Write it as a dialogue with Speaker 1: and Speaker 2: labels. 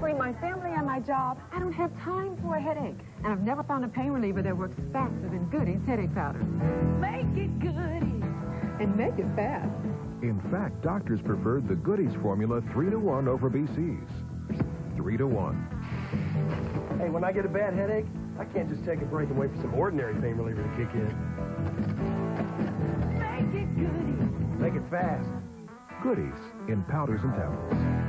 Speaker 1: Between my family and my job, I don't have time for a headache. And I've never found a pain reliever that works faster than Goody's headache powder. Make it Goody. And make it fast.
Speaker 2: In fact, doctors preferred the Goody's formula 3 to 1 over BC's. 3 to 1.
Speaker 3: Hey, when I get a bad headache, I can't just take a break and wait for some ordinary pain reliever to kick in.
Speaker 1: Make it Goody.
Speaker 3: Make it fast.
Speaker 2: Goody's in powders and tablets.